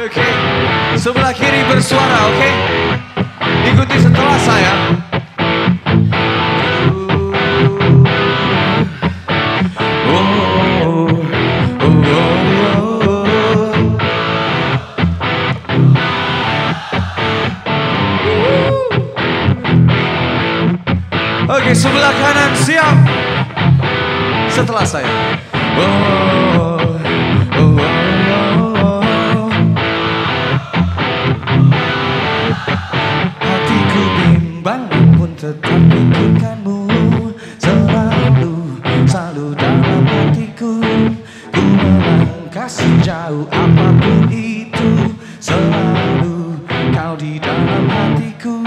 Oke, sebelah kiri bersuara, oke? Ikuti setelah saya. Oke, sebelah kanan siap. Setelah saya. Oh, sejauh apa pun itu Selalu kau di dalam hatiku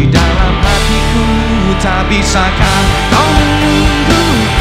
di dalam hatiku Tak bisakah kau menungguku